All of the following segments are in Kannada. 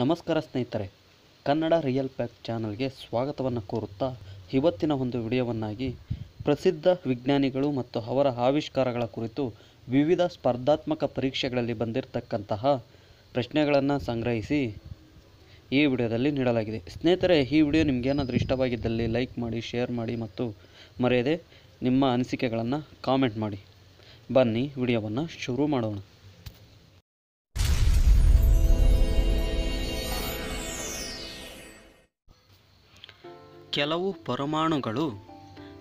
ನಮಸ್ಕಾರ ಸ್ನೇಹಿತರೆ, ಕನ್ನಡ ರಿಯಲ್ ಪ್ಯಾಕ್ ಚಾನಲ್ಗೆ ಸ್ವಾಗತವನ್ನು ಕೋರುತ್ತಾ ಇವತ್ತಿನ ಒಂದು ವಿಡಿಯೋವನ್ನಾಗಿ ಪ್ರಸಿದ್ಧ ವಿಜ್ಞಾನಿಗಳು ಮತ್ತು ಅವರ ಆವಿಷ್ಕಾರಗಳ ಕುರಿತು ವಿವಿಧ ಸ್ಪರ್ಧಾತ್ಮಕ ಪರೀಕ್ಷೆಗಳಲ್ಲಿ ಬಂದಿರತಕ್ಕಂತಹ ಪ್ರಶ್ನೆಗಳನ್ನು ಸಂಗ್ರಹಿಸಿ ಈ ವಿಡಿಯೋದಲ್ಲಿ ನೀಡಲಾಗಿದೆ. ಸ್ನೇಹಿತರೆ, ಈ ವಿಡಿಯೋ ನಿಮಗೇನಾದರೂ ಇಷ್ಟವಾಗಿದ್ದಲ್ಲಿ ಲೈಕ್ ಮಾಡಿ, ಶೇರ್ ಮಾಡಿ ಮತ್ತು ಮರೆಯದೆ ನಿಮ್ಮ ಅನಿಸಿಕೆಗಳನ್ನು ಕಾಮೆಂಟ್ ಮಾಡಿ. ಬನ್ನಿ, ವಿಡಿಯೋವನ್ನು ಶುರು ಮಾಡೋಣ. ಕೆಲವು ಪರಮಾಣುಗಳು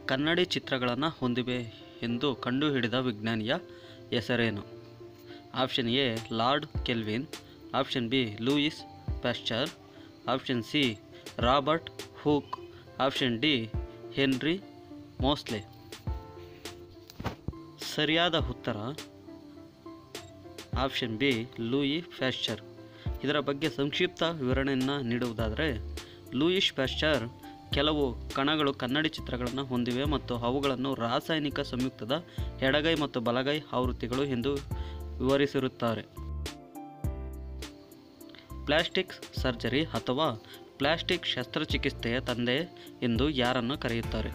ಕನ್ನಡಿ ಚಿತ್ರಗಳನ್ನು ಹೊಂದಿವೆ ಎಂದು ಕಂಡುಹಿಡಿದ ವಿಜ್ಞಾನಿಯ ಹೆಸರೇನು? Option A, Lord Kelvin. Option B, Louis Pasteur option C, Robert Hooke. Option D, Henry Moseley. ಸರಿಯಾದ ಉತ್ತರ ಆಪ್ಷನ್ ಬಿ, ಲೂಯಿ ಫ್ಯಾಶ್ಚರ್ ಇದರ ಬಗ್ಗೆ ಸಂಕ್ಷಿಪ್ತ ವಿವರಣೆಯನ್ನು ನೀಡುವುದಾದರೆ ಲೂಯಿಶ್ ಪ್ಯಾಶ್ಚರ್ ಕೆಲವು ಕಣಗಳು ಕನ್ನಡಿ ಚಿತ್ರಗಳನ್ನು ಹೊಂದಿವೆ ಮತ್ತು ಅವುಗಳನ್ನು ರಾಸಾಯನಿಕ ಸಂಯುಕ್ತದ ಎಡಗೈ ಮತ್ತು ಬಲಗೈ ಆವೃತ್ತಿಗಳು ಎಂದು ವಿವರಿಸಿರುತ್ತಾರೆ. ಪ್ಲಾಸ್ಟಿಕ್ ಸರ್ಜರಿ ಅಥವಾ ಪ್ಲಾಸ್ಟಿಕ್ ಶಸ್ತ್ರಚಿಕಿತ್ಸೆಯ ತಂದೆ ಎಂದು ಯಾರನ್ನು ಕರೆಯುತ್ತಾರೆ?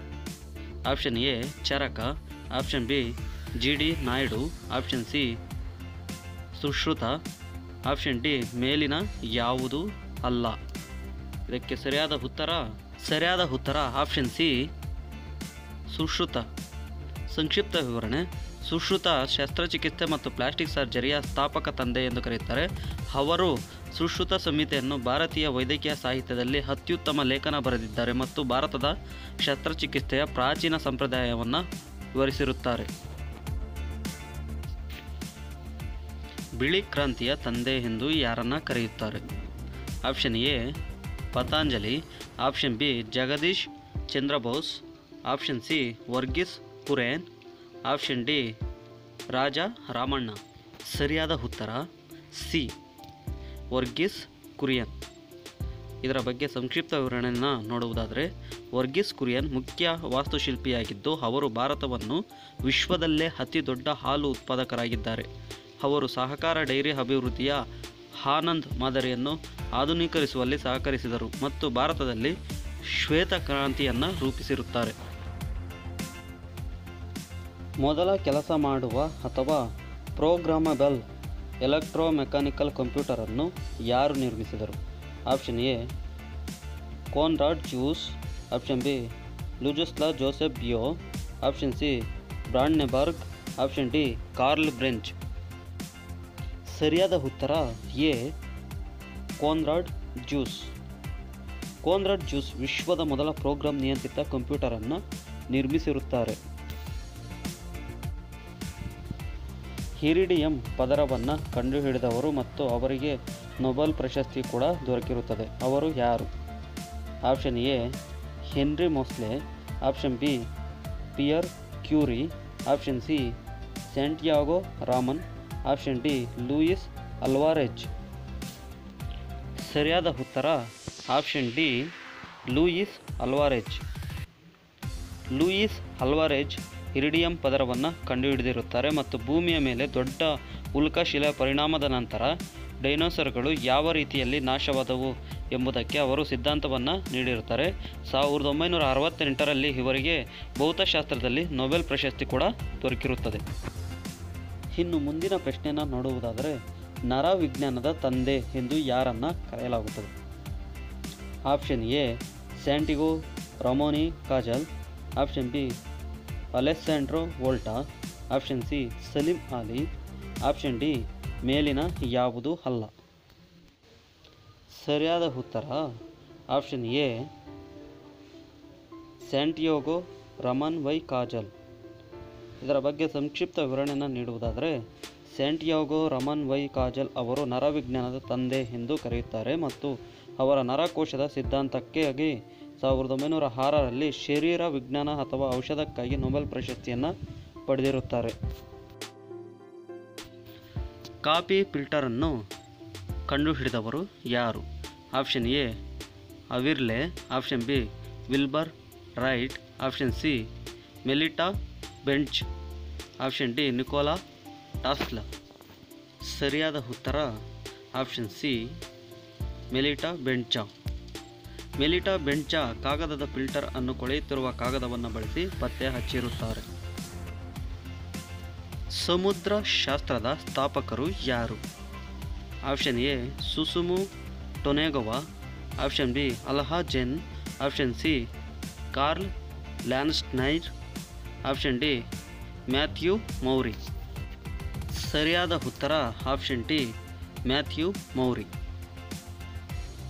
Option A, Charaka. Option B, G D Naidu. Option C, Sushruta. Option D, ಮೇಲಿನ ಯಾವುದು ಅಲ್ಲ. ಇದಕ್ಕೆ ಸರಿಯಾದ ಉತ್ತರ ಸರಿಯಾದ ಉತ್ತರ ಆಪ್ಷನ್ ಸಿ ಸುಶ್ರುತ. ಸಂಕ್ಷಿಪ್ತ ವಿವರಣೆ. ಸುಶ್ರುತ ಶಸ್ತ್ರಚಿಕಿತ್ಸೆ ಮತ್ತು ಪ್ಲಾಸ್ಟಿಕ್ ಸರ್ಜರಿಯ ಸ್ಥಾಪಕ ತಂದೆ ಎಂದು ಕರೆಯುತ್ತಾರೆ. ಅವರು ಸುಶ್ರುತ ಸಂಹಿತೆಯನ್ನು ಭಾರತೀಯ ವೈದ್ಯಕೀಯ ಸಾಹಿತ್ಯದಲ್ಲಿ ಅತ್ಯುತ್ತಮ ಲೇಖನ ಬರೆದಿದ್ದಾರೆ ಮತ್ತು ಭಾರತದ ಶಸ್ತ್ರಚಿಕಿತ್ಸೆಯ ಪ್ರಾಚೀನ ಸಂಪ್ರದಾಯವನ್ನು ವಿವರಿಸಿರುತ್ತಾರೆ. ಬಿಳಿ ಕ್ರಾಂತಿಯ ತಂದೆ ಎಂದು ಯಾರನ್ನ ಕರೆಯುತ್ತಾರೆ? Option A Patanjali, option B Jagadish Chandra Bose option C Verghese Kurien, option D Raja Ramanna. ಸರಿಯಾದ ಉತ್ತರ ಸಿ ವರ್ಗೀಸ್ ಕುರಿಯನ್. ಇದರ ಬಗ್ಗೆ ಸಂಕ್ಷಿಪ್ತ ವಿವರಣೆಯನ್ನು ನೋಡುವುದಾದರೆ, ವರ್ಗೀಸ್ ಕುರಿಯನ್ ಮುಖ್ಯ ವಾಸ್ತುಶಿಲ್ಪಿಯಾಗಿದ್ದು, ಅವರು ಭಾರತವನ್ನು ವಿಶ್ವದಲ್ಲೇ ಅತಿ ದೊಡ್ಡ ಹಾಲು ಉತ್ಪಾದಕರಾಗಿದ್ದಾರೆ. ಅವರು ಸಹಕಾರ, ಡೈರಿ ಅಭಿವೃದ್ಧಿಯ ಆನಂದ್ ಮಾದರಿಯನ್ನು ಆಧುನೀಕರಿಸುವಲ್ಲಿ ಸಹಕರಿಸಿದರು ಮತ್ತು ಭಾರತದಲ್ಲಿ ಶ್ವೇತ ಕ್ರಾಂತಿಯನ್ನು ರೂಪಿಸಿರುತ್ತಾರೆ. ಮೊದಲ ಕೆಲಸ ಮಾಡುವ ಅಥವಾ ಪ್ರೋಗ್ರಾಮಬಲ್ ಎಲೆಕ್ಟ್ರೋಮೆಕ್ಯಾನಿಕಲ್ ಕಂಪ್ಯೂಟರನ್ನು ಯಾರು ನಿರ್ಮಿಸಿದರು? Option A, Konrad Zuse option B, ಲುಜುಸ್ಲಾ Joseph ಬಿಯೋ. Option C Brandenburg option D, Karl ಬ್ರೆಂಚ್. ಸರಿಯಾದ ಉತ್ತರ A Konrad Zuse Konrad Zuse ವಿಶ್ವದ ಮೊದಲ ಪ್ರೋಗ್ರಾಂ ನಿಯಂತ್ರಿತ ಕಂಪ್ಯೂಟರನ್ನು ನಿರ್ಮಿಸಿರುತ್ತಾರೆ. ಹಿರಿಡಿಯಂ ಪದರವನ್ನು ಕಂಡುಹಿಡಿದವರು ಮತ್ತು ಅವರಿಗೆ ನೊಬೆಲ್ ಪ್ರಶಸ್ತಿ ಕೂಡ ದೊರಕಿರುತ್ತದೆ. ಅವರು ಯಾರು? Option A, Henry Moseley. Option B, Pierre Curie. Option C, Santiago Ramon. Option D, Luis Alvarez. ಸರಿಯಾದ ಉತ್ತರ option D, Luis Alvarez. Luis Alvarez iridium ಪದರವನ್ನು ಕಂಡುಹಿಡಿದಿರುತ್ತಾರೆ ಮತ್ತು ಭೂಮಿಯ ಮೇಲೆ ದೊಡ್ಡ ಉಲ್ಕಾಶಿಲೆ ಪರಿಣಾಮದ ನಂತರ ಡೈನೋಸರ್ಗಳು ಯಾವ ರೀತಿಯಲ್ಲಿ ನಾಶವಾದವು ಎಂಬುದಕ್ಕೆ ಅವರು ಸಿದ್ಧಾಂತವನ್ನು ನೀಡಿರುತ್ತಾರೆ. ಸಾವಿರದ ಒಂಬೈನೂರ ಅರವತ್ತೆಂಟರಲ್ಲಿ ಇವರಿಗೆ ಭೌತಶಾಸ್ತ್ರದಲ್ಲಿ ನೊಬೆಲ್ ಪ್ರಶಸ್ತಿ ಕೂಡ ದೊರಕಿರುತ್ತದೆ. ಇನ್ನು ಮುಂದಿನ ಪ್ರಶ್ನೆಯನ್ನು ನೋಡುವುದಾದರೆ ನರ ವಿಜ್ಞಾನದ ತಂದೆ ಎಂದು ಯಾರನ್ನು ಕರೆಯಲಾಗುತ್ತದೆ? Option A, Santiago Ramon Cajal. Option B Alessandro Volta. Option C, Salim Ali option D, ಮೇಲಿನ ಯಾವುದು ಅಲ್ಲ. ಸರಿಯಾದ ಉತ್ತರ, option A, Santiago Ramon y Cajal. ಇದರ ಬಗ್ಗೆ ಸಂಕ್ಷಿಪ್ತ ವಿವರಣೆಯನ್ನು ನೀಡುವುದಾದರೆ, ಸ್ಯಾಂಟಿಯಾಗೋ ರಮನ್ ವೈ ಕಾಜಲ್ ಅವರು ನರವಿಜ್ಞಾನದ ತಂದೆ ಎಂದು ಕರೆಯುತ್ತಾರೆ ಮತ್ತು ಅವರ ನರಕೋಶದ ಸಿದ್ಧಾಂತಕ್ಕಾಗಿ ಸಾವಿರದ ಒಂಬೈನೂರ ಆರರಲ್ಲಿ ಶರೀರ ವಿಜ್ಞಾನ ಅಥವಾ ಔಷಧಕ್ಕಾಗಿ ನೊಬೆಲ್ ಪ್ರಶಸ್ತಿಯನ್ನು ಪಡೆದಿರುತ್ತಾರೆ. ಕಾಪಿ ಫಿಲ್ಟರನ್ನು ಕಂಡುಹಿಡಿದವರು ಯಾರು? Option A, ಅವಿರ್ಲೆ, option B, Wilbur Wright, option C, Melitta Bentz. Option D, Nikola Tesla. ಸರಿಯಾದ ಉತ್ತರ, ಆಪ್ಷನ್ ಸಿ, ಮೆಲಿಟಾ ಬೆಂಚಾ. ಮೆಲಿಟಾ ಬೆಂಚಾ ಕಾಗದದ ಫಿಲ್ಟರ್ ಅನ್ನು ಕೊಳೆಯುತ್ತಿರುವ ಕಾಗದವನ್ನು ಬಳಸಿ ಪತ್ತೆ ಹಚ್ಚಿರುತ್ತಾರೆ. ಸಮುದ್ರ ಶಾಸ್ತ್ರದ ಸ್ಥಾಪಕರು ಯಾರು? Option A, Susumu Tonegawa. Option B Alhazen option C, Karl Landsteiner. Option D Matthew Maury. ಸರಿಯಾದ ಉತ್ತರ option D Matthew Maury.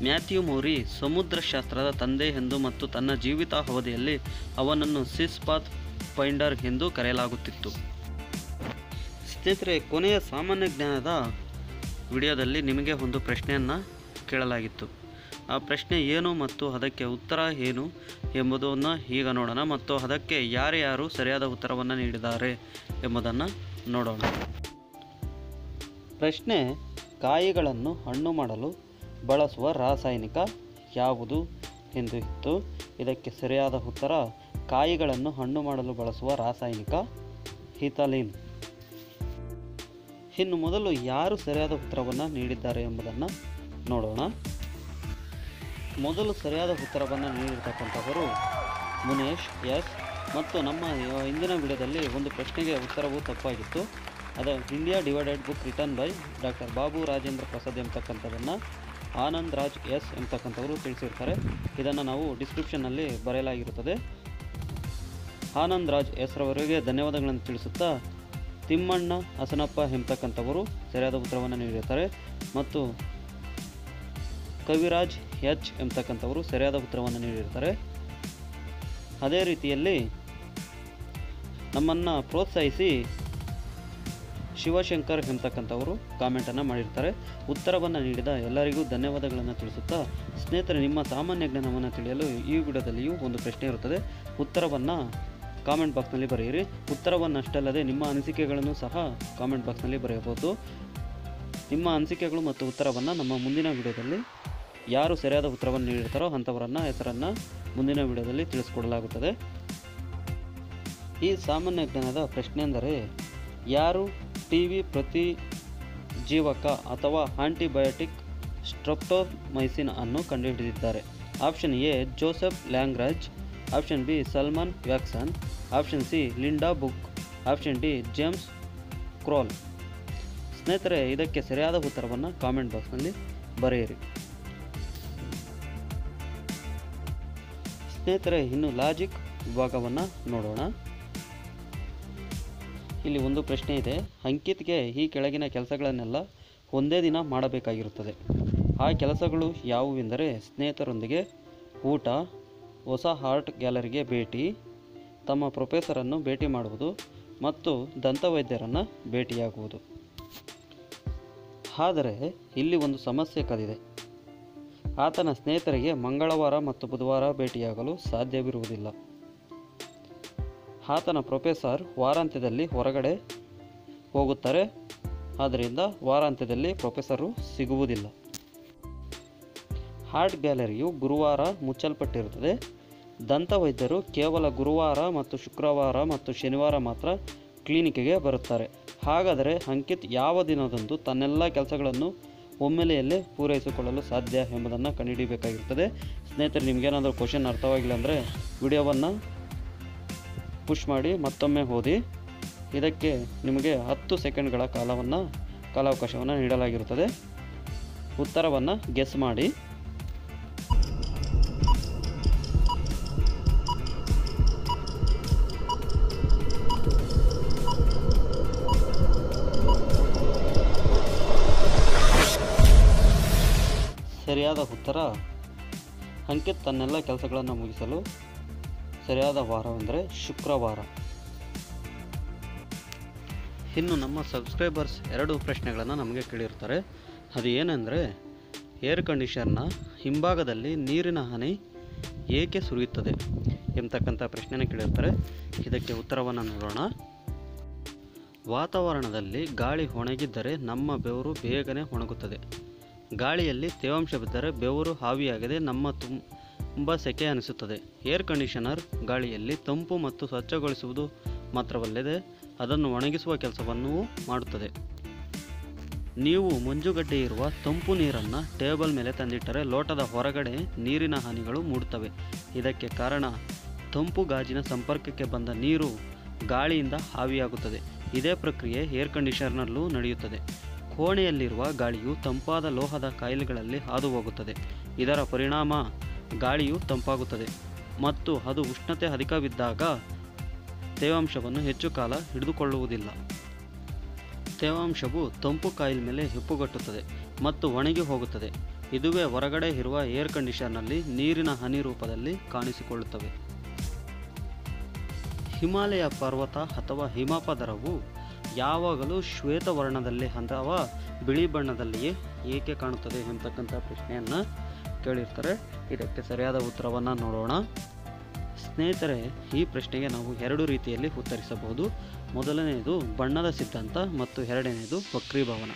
Matthew Maury ಸಮುದ್ರಶಾಸ್ತ್ರದ ತಂದೆ ಎಂದು ಮತ್ತು ತನ್ನ ಜೀವಿತಾವಧಿಯಲ್ಲಿ ಅವನನ್ನು ಸಿಸ್ಪಾತ್ ಫೈಂಡರ್ ಎಂದು ಕರೆಯಲಾಗುತ್ತಿತ್ತು. ಸ್ನೇಹಿತರೆ, ಕೊನೆಯ ಸಾಮಾನ್ಯ ಜ್ಞಾನದ ವಿಡಿಯೋದಲ್ಲಿ ನಿಮಗೆ ಒಂದು ಪ್ರಶ್ನೆಯನ್ನು ಕೇಳಲಾಗಿತ್ತು. ಆ ಪ್ರಶ್ನೆ ಏನು ಮತ್ತು ಅದಕ್ಕೆ ಉತ್ತರ ಏನು ಎಂಬುದನ್ನು ಈಗ ನೋಡೋಣ ಮತ್ತು ಅದಕ್ಕೆ ಯಾರ್ಯಾರು ಸರಿಯಾದ ಉತ್ತರವನ್ನು ನೀಡಿದ್ದಾರೆ ಎಂಬುದನ್ನು ನೋಡೋಣ. ಪ್ರಶ್ನೆ, ಕಾಯಿಗಳನ್ನು ಹಣ್ಣು ಮಾಡಲು ಬಳಸುವ ರಾಸಾಯನಿಕ ಯಾವುದು ಎಂದು ಇತ್ತು. ಇದಕ್ಕೆ ಸರಿಯಾದ ಉತ್ತರ, ಕಾಯಿಗಳನ್ನು ಹಣ್ಣು ಮಾಡಲು ಬಳಸುವ ರಾಸಾಯನಿಕ ಹಿತಲಿನ್ ಇನ್ನು ಮೊದಲು ಯಾರು ಸರಿಯಾದ ಉತ್ತರವನ್ನು ನೀಡಿದ್ದಾರೆ ಎಂಬುದನ್ನು ನೋಡೋಣ. ಮೊದಲು ಸರಿಯಾದ ಉತ್ತರವನ್ನು ನೀಡಿರ್ತಕ್ಕಂಥವರು ಮುನೇಶ್, ಎಸ್. ಮತ್ತು ನಮ್ಮ ಹಿಂದಿನ ವಿಡಿಯೋದಲ್ಲಿ ಒಂದು ಪ್ರಶ್ನೆಗೆ ಉತ್ತರವು ತಪ್ಪಾಗಿತ್ತು. ಅದು India divided book return by doctor Babu Rajendra Prasad ಎಂಬತಕ್ಕಂಥದ್ದನ್ನು Anand Raj, S. ಎಂಬತಕ್ಕಂಥವರು ತಿಳಿಸಿರ್ತಾರೆ. ಇದನ್ನು ನಾವು ಡಿಸ್ಕ್ರಿಪ್ಷನ್ನಲ್ಲಿ ಬರೆಯಲಾಗಿರುತ್ತದೆ. ಆನಂದ್ ರಾಜ್, ಎಸ್. ರವರಿಗೆ ಧನ್ಯವಾದಗಳನ್ನು ತಿಳಿಸುತ್ತಾ, ತಿಮ್ಮಣ್ಣ, ಹಸನಪ್ಪ ಎಂಬತಕ್ಕಂಥವರು ಸರಿಯಾದ ಉತ್ತರವನ್ನು ನೀಡಿರ್ತಾರೆ. ಮತ್ತು ಕವಿರಾಜ್ ಎಚ್ ಎಂಬತಕ್ಕಂಥವರು ಸರಿಯಾದ ಉತ್ತರವನ್ನು ನೀಡಿರ್ತಾರೆ. ಅದೇ ರೀತಿಯಲ್ಲಿ ನಮ್ಮನ್ನು ಪ್ರೋತ್ಸಾಹಿಸಿ ಶಿವಶಂಕರ್ ಎಂಬತಕ್ಕಂಥವರು ಕಾಮೆಂಟನ್ನು ಮಾಡಿರ್ತಾರೆ. ಉತ್ತರವನ್ನು ನೀಡಿದ ಎಲ್ಲರಿಗೂ ಧನ್ಯವಾದಗಳನ್ನು ತಿಳಿಸುತ್ತಾ, ಸ್ನೇಹಿತರೆ, ನಿಮ್ಮ ಸಾಮಾನ್ಯ ಜ್ಞಾನವನ್ನು ತಿಳಿಯಲು ಈ ವಿಡಿಯೋದಲ್ಲಿಯೂ ಒಂದು ಪ್ರಶ್ನೆ ಇರುತ್ತದೆ. ಉತ್ತರವನ್ನು ಕಾಮೆಂಟ್ ಬಾಕ್ಸ್ನಲ್ಲಿ ಬರೆಯಿರಿ. ಉತ್ತರವನ್ನು ಅಷ್ಟಲ್ಲದೆ ನಿಮ್ಮ ಅನಿಸಿಕೆಗಳನ್ನು ಸಹ ಕಾಮೆಂಟ್ ಬಾಕ್ಸ್ನಲ್ಲಿ ಬರೆಯಬಹುದು. ನಿಮ್ಮ ಅನಿಸಿಕೆಗಳು ಮತ್ತು ಉತ್ತರವನ್ನು ನಮ್ಮ ಮುಂದಿನ ವಿಡಿಯೋದಲ್ಲಿ ಯಾರು ಸರಿಯಾದ ಉತ್ತರವನ್ನು ನೀಡಿರ್ತಾರೋ ಅಂಥವರನ್ನು, ಹೆಸರನ್ನು ಮುಂದಿನ ವಿಡಿಯೋದಲ್ಲಿ ತಿಳಿಸ್ಕೊಡಲಾಗುತ್ತದೆ. ಈ ಸಾಮಾನ್ಯ ಜ್ಞಾನದ ಪ್ರಶ್ನೆ ಎಂದರೆ, ಯಾರು ಟಿ ವಿ ಪ್ರತಿ ಜೀವಕ ಅಥವಾ ಆಂಟಿಬಯೋಟಿಕ್ ಸ್ಟ್ರಪ್ಟೋಮೈಸಿನ್ ಅನ್ನು ಕಂಡುಹಿಡಿದಿದ್ದಾರೆ? Option A, Joseph Lagrange. Option B, Selman Waksman. Option C, Linda Buck. Option D, James Croll. ಸ್ನೇಹಿತರೆ, ಇದಕ್ಕೆ ಸರಿಯಾದ ಉತ್ತರವನ್ನು ಕಾಮೆಂಟ್ ಬಾಕ್ಸ್ನಲ್ಲಿ ಬರೆಯಿರಿ. ಸ್ನೇಹಿತರೆ, ಇನ್ನು ಲಾಜಿಕ್ ವಿಭಾಗವನ್ನು ನೋಡೋಣ. ಇಲ್ಲಿ ಒಂದು ಪ್ರಶ್ನೆ ಇದೆ. ಅಂಕಿತ್ಗೆ ಈ ಕೆಳಗಿನ ಕೆಲಸಗಳನ್ನೆಲ್ಲ ಒಂದೇ ದಿನ ಮಾಡಬೇಕಾಗಿರುತ್ತದೆ. ಆ ಕೆಲಸಗಳು ಯಾವುವೆಂದರೆ, ಸ್ನೇಹಿತರೊಂದಿಗೆ ಊಟ, ಹೊಸ ಆರ್ಟ್ ಗ್ಯಾಲರಿಗೆ ಭೇಟಿ, ತಮ್ಮ ಪ್ರೊಫೆಸರನ್ನು ಭೇಟಿ ಮಾಡುವುದು ಮತ್ತು ದಂತವೈದ್ಯರನ್ನು ಭೇಟಿಯಾಗುವುದು. ಆದರೆ, ಇಲ್ಲಿ ಒಂದು ಸಮಸ್ಯೆ ಕದಿದೆ. ಆತನ ಸ್ನೇಹಿತರಿಗೆ ಮಂಗಳವಾರ ಮತ್ತು ಬುಧವಾರ ಭೇಟಿಯಾಗಲು ಸಾಧ್ಯವಿರುವುದಿಲ್ಲ. ಆತನ ಪ್ರೊಫೆಸರ್ ವಾರಾಂತ್ಯದಲ್ಲಿ ಹೊರಗಡೆ ಹೋಗುತ್ತಾರೆ. ಆದ್ದರಿಂದ ವಾರಾಂತ್ಯದಲ್ಲಿ ಪ್ರೊಫೆಸರು ಸಿಗುವುದಿಲ್ಲ. ಹಾರ್ಟ್ ಗ್ಯಾಲರಿಯು ಗುರುವಾರ ಮುಚ್ಚಲ್ಪಟ್ಟಿರುತ್ತದೆ. ದಂತವೈದ್ಯರು ಕೇವಲ ಗುರುವಾರ ಮತ್ತು ಶುಕ್ರವಾರ ಮತ್ತು ಶನಿವಾರ ಮಾತ್ರ ಕ್ಲಿನಿಕ್ಗೆ ಬರುತ್ತಾರೆ. ಹಾಗಾದರೆ ಅಂಕಿತ್ ಯಾವ ದಿನದಂದು ತನ್ನೆಲ್ಲ ಕೆಲಸಗಳನ್ನು ಒಮ್ಮೆಲೆಯಲ್ಲೇ ಪೂರೈಸಿಕೊಳ್ಳಲು ಸಾಧ್ಯ ಎಂಬುದನ್ನು ಕಂಡುಹಿಡಿಯಬೇಕಾಗಿರ್ತದೆ ಸ್ನೇಹಿತರೆ ನಿಮಗೇನಾದರೂ ಕ್ವಶನ್ ಅರ್ಥವಾಗಿಲ್ಲ ಅಂದರೆ ವಿಡಿಯೋವನ್ನು ಪುಷ್ ಮಾಡಿ ಮತ್ತೊಮ್ಮೆ ಓದಿ. ಇದಕ್ಕೆ ನಿಮಗೆ ಹತ್ತು ಸೆಕೆಂಡ್ಗಳ ಕಾಲವನ್ನು, ಕಾಲಾವಕಾಶವನ್ನು ನೀಡಲಾಗಿರುತ್ತದೆ. ಉತ್ತರವನ್ನು ಗೆಸ್ ಮಾಡಿ. ಸರಿಯಾದ ಉತ್ತರ, ಅಂಕಿತ್ ತನ್ನೆಲ್ಲ ಕೆಲಸಗಳನ್ನು ಮುಗಿಸಲು ಸರಿಯಾದ ವಾರವೆಂದರೆ ಶುಕ್ರವಾರ. ಇನ್ನು ನಮ್ಮ ಸಬ್ಸ್ಕ್ರೈಬರ್ಸ್ ಎರಡು ಪ್ರಶ್ನೆಗಳನ್ನು ನಮಗೆ ಕೇಳಿರ್ತಾರೆ. ಅದು ಏನೆಂದರೆ, ಏರ್ ಕಂಡೀಷನ್ನ ಹಿಂಭಾಗದಲ್ಲಿ ನೀರಿನ ಹನಿ ಏಕೆ ಸುರಿಯುತ್ತದೆ ಎಂಬತಕ್ಕಂಥ ಪ್ರಶ್ನೆನ ಕೇಳಿರ್ತಾರೆ. ಇದಕ್ಕೆ ಉತ್ತರವನ್ನು ನೋಡೋಣ. ವಾತಾವರಣದಲ್ಲಿ ಗಾಳಿ ಒಣಗಿದ್ದರೆ ನಮ್ಮ ಬೆವರು ಬೇಗನೆ ಒಣಗುತ್ತದೆ. ಗಾಳಿಯಲ್ಲಿ ತೇವಾಂಶ ಬಿದ್ದರೆ ಬೆವರು ಹಾವಿಯಾಗದೆ ನಮ್ಮ ತುಂಬ ಸೆಕೆ ಅನಿಸುತ್ತದೆ. ಏರ್ ಕಂಡೀಷನರ್ ಗಾಳಿಯಲ್ಲಿ ತಂಪು ಮತ್ತು ಸ್ವಚ್ಛಗೊಳಿಸುವುದು ಮಾತ್ರವಲ್ಲದೆ ಅದನ್ನು ಒಣಗಿಸುವ ಕೆಲಸವನ್ನೂ ಮಾಡುತ್ತದೆ. ನೀವು ಮಂಜುಗಡ್ಡೆ ಇರುವ ತಂಪು ನೀರನ್ನು ಟೇಬಲ್ ಮೇಲೆ ತಂದಿಟ್ಟರೆ ಲೋಟದ ಹೊರಗಡೆ ನೀರಿನ ಹಾನಿಗಳು ಮೂಡುತ್ತವೆ. ಇದಕ್ಕೆ ಕಾರಣ ತಂಪು ಗಾಜಿನ ಸಂಪರ್ಕಕ್ಕೆ ಬಂದ ನೀರು ಗಾಳಿಯಿಂದ ಹಾವಿಯಾಗುತ್ತದೆ. ಇದೇ ಪ್ರಕ್ರಿಯೆ ಏರ್ ಕಂಡೀಷನರ್ನಲ್ಲೂ ನಡೆಯುತ್ತದೆ. ಕೋಣೆಯಲ್ಲಿರುವ ಗಾಳಿಯು ತಂಪಾದ ಲೋಹದ ಕಾಯಿಲೆಗಳಲ್ಲಿ ಹಾದು ಹೋಗುತ್ತದೆ ಇದರ ಪರಿಣಾಮ ಗಾಳಿಯು ತಂಪಾಗುತ್ತದೆ ಮತ್ತು ಅದು ಉಷ್ಣತೆ ಅಧಿಕವಿದ್ದಾಗ ತೇವಾಂಶವನ್ನು ಹೆಚ್ಚು ಕಾಲ ಹಿಡಿದುಕೊಳ್ಳುವುದಿಲ್ಲ. ತೇವಾಂಶವು ತಂಪು ಕಾಯಿಲ್ ಮೇಲೆ ಹೆಪ್ಪುಗಟ್ಟುತ್ತದೆ ಮತ್ತು ಒಣಗಿ ಹೋಗುತ್ತದೆ. ಇದುವೇ ಹೊರಗಡೆ ಇರುವ ಏರ್ ಕಂಡೀಷನ್ನಲ್ಲಿ ನೀರಿನ ಹನಿ ರೂಪದಲ್ಲಿ ಕಾಣಿಸಿಕೊಳ್ಳುತ್ತವೆ. ಹಿಮಾಲಯ ಪರ್ವತ ಅಥವಾ ಹಿಮಪದರವು ಯಾವಾಗಲೂ ಶ್ವೇತವರ್ಣದಲ್ಲಿ ಅಥವಾ ಬಿಳಿ ಬಣ್ಣದಲ್ಲಿಯೇ ಏಕೆ ಕಾಣುತ್ತದೆ ಎಂಬತಕ್ಕಂಥ ಪ್ರಶ್ನೆಯನ್ನು ಕೇಳಿರ್ತಾರೆ. ಇದಕ್ಕೆ ಸರಿಯಾದ ಉತ್ತರವನ್ನು ನೋಡೋಣ. ಸ್ನೇಹಿತರೆ, ಈ ಪ್ರಶ್ನೆಗೆ ನಾವು ಎರಡು ರೀತಿಯಲ್ಲಿ ಉತ್ತರಿಸಬಹುದು. ಮೊದಲನೆಯದು ಬಣ್ಣದ ಸಿದ್ಧಾಂತ ಮತ್ತು ಎರಡನೆಯದು ವಕ್ರೀಭವನ.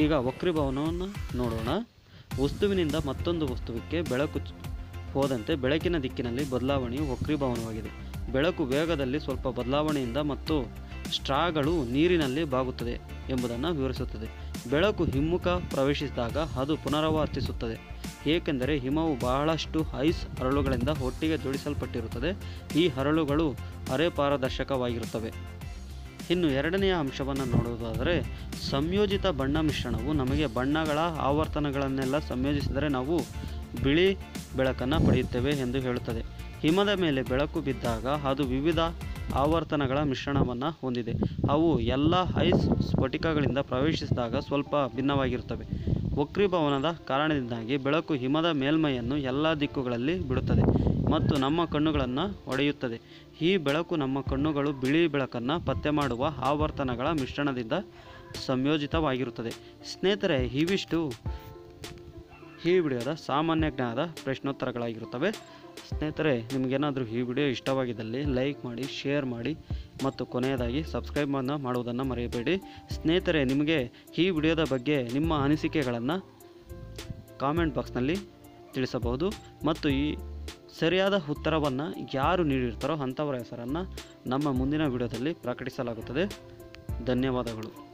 ಈಗ ವಕ್ರೀಭವನವನ್ನು ನೋಡೋಣ. ವಸ್ತುವಿನಿಂದ ಮತ್ತೊಂದು ವಸ್ತುವಿಗೆ ಬೆಳಕು ಹೋದಂತೆ ಬೆಳಕಿನ ದಿಕ್ಕಿನಲ್ಲಿ ಬದಲಾವಣೆಯು ವಕ್ರೀಭವನವಾಗಿದೆ. ಬೆಳಕು ವೇಗದಲ್ಲಿ ಸ್ವಲ್ಪ ಬದಲಾವಣೆಯಿಂದ ಮತ್ತು ಸ್ಟ್ರಾಗಳು ನೀರಿನಲ್ಲಿ ಬಾಗುತ್ತದೆ ಎಂಬುದನ್ನು ವಿವರಿಸುತ್ತದೆ. ಬೆಳಕು ಹಿಮ್ಮುಖ ಪ್ರವೇಶಿಸಿದಾಗ ಅದು ಪುನರಾವರ್ತಿಸುತ್ತದೆ. ಏಕೆಂದರೆ ಹಿಮವು ಬಹಳಷ್ಟು ಐಸ್ ಹರಳುಗಳಿಂದ ಒಟ್ಟಿಗೆ ಜೋಡಿಸಲ್ಪಟ್ಟಿರುತ್ತದೆ. ಈ ಹರಳುಗಳು ಅರೆ ಪಾರದರ್ಶಕವಾಗಿರುತ್ತವೆ. ಇನ್ನು ಎರಡನೆಯ ಅಂಶವನ್ನು ನೋಡುವುದಾದರೆ, ಸಂಯೋಜಿತ ಬಣ್ಣ ಮಿಶ್ರಣವು ನಮಗೆ ಬಣ್ಣಗಳ ಆವರ್ತನಗಳನ್ನೆಲ್ಲ ಸಂಯೋಜಿಸಿದರೆ ನಾವು ಬಿಳಿ ಬೆಳಕನ್ನು ಪಡೆಯುತ್ತೇವೆ ಎಂದು ಹೇಳುತ್ತದೆ. ಹಿಮದ ಮೇಲೆ ಬೆಳಕು ಬಿದ್ದಾಗ ಅದು ವಿವಿಧ ಆವರ್ತನಗಳ ಮಿಶ್ರಣವನ್ನು ಹೊಂದಿದೆ. ಅವು ಎಲ್ಲ ಐಸ್ ಸ್ಫಟಿಕಗಳಿಂದ ಪ್ರವೇಶಿಸಿದಾಗ ಸ್ವಲ್ಪ ಭಿನ್ನವಾಗಿರುತ್ತವೆ. ವಕ್ರೀಭವನದ ಕಾರಣದಿಂದಾಗಿ ಬೆಳಕು ಹಿಮದ ಮೇಲ್ಮೈಯನ್ನು ಎಲ್ಲ ದಿಕ್ಕುಗಳಲ್ಲಿ ಬಿಡುತ್ತದೆ ಮತ್ತು ನಮ್ಮ ಕಣ್ಣುಗಳನ್ನು ಒಡೆಯುತ್ತದೆ. ಈ ಬೆಳಕು ನಮ್ಮ ಕಣ್ಣುಗಳು ಬಿಳಿ ಬೆಳಕನ್ನು ಪತ್ತೆ ಮಾಡುವ ಆವರ್ತನಗಳ ಮಿಶ್ರಣದಿಂದ ಸಂಯೋಜಿತವಾಗಿರುತ್ತದೆ. ಸ್ನೇಹಿತರೆ, ಇವಿಷ್ಟು ಈ ವಿಡಿಯೋದ ಸಾಮಾನ್ಯ ಜ್ಞಾನದ ಪ್ರಶ್ನೋತ್ತರಗಳಾಗಿರುತ್ತವೆ. ಸ್ನೇಹಿತರೆ, ನಿಮಗೇನಾದರೂ ಈ ವಿಡಿಯೋ ಇಷ್ಟವಾಗಿದ್ದಲ್ಲಿ ಲೈಕ್ ಮಾಡಿ, ಶೇರ್ ಮಾಡಿ ಮತ್ತು ಕೊನೆಯದಾಗಿ ಸಬ್ಸ್ಕ್ರೈಬ್ ಮಾಡುವುದನ್ನು ಮರೆಯಬೇಡಿ. ಸ್ನೇಹಿತರೆ, ನಿಮಗೆ ಈ ವಿಡಿಯೋದ ಬಗ್ಗೆ ನಿಮ್ಮ ಅನಿಸಿಕೆಗಳನ್ನು ಕಾಮೆಂಟ್ ಬಾಕ್ಸ್ನಲ್ಲಿ ತಿಳಿಸಬಹುದು ಮತ್ತು ಈ ಸರಿಯಾದ ಉತ್ತರವನ್ನು ಯಾರು ನೀಡಿರ್ತಾರೋ ಅಂಥವರ ಹೆಸರನ್ನು ನಮ್ಮ ಮುಂದಿನ ವಿಡಿಯೋದಲ್ಲಿ ಪ್ರಕಟಿಸಲಾಗುತ್ತದೆ. ಧನ್ಯವಾದಗಳು.